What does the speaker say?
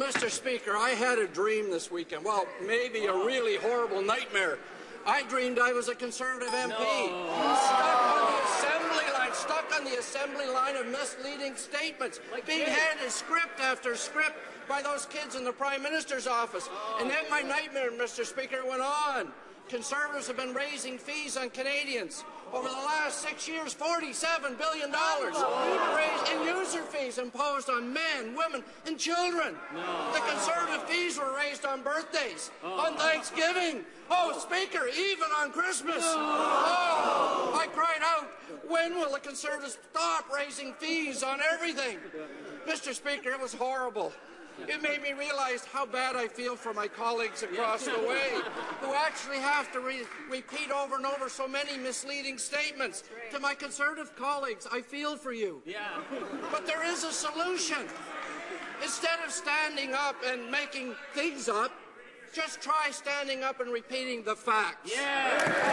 Mr. Speaker, I had a dream this weekend. Well, maybe a really horrible nightmare. I dreamed I was a Conservative MP. No. Stuck on the assembly line, stuck on the assembly line of misleading statements, like being kids. handed script after script by those kids in the Prime Minister's office. Oh. And then my nightmare, Mr. Speaker, went on. Conservatives have been raising fees on Canadians. Over the last six years, $47 billion raised imposed on men, women, and children. No. The Conservative fees were raised on birthdays, oh. on Thanksgiving. Oh, Speaker, even on Christmas. No. Oh, I cried out, when will the Conservatives stop raising fees on everything? Mr. Speaker, it was horrible. It made me realize how bad I feel for my colleagues across the way who actually have to re repeat over and over so many misleading statements. To my Conservative colleagues, I feel for you. Yeah. But there is a solution. Instead of standing up and making things up, just try standing up and repeating the facts. Yeah.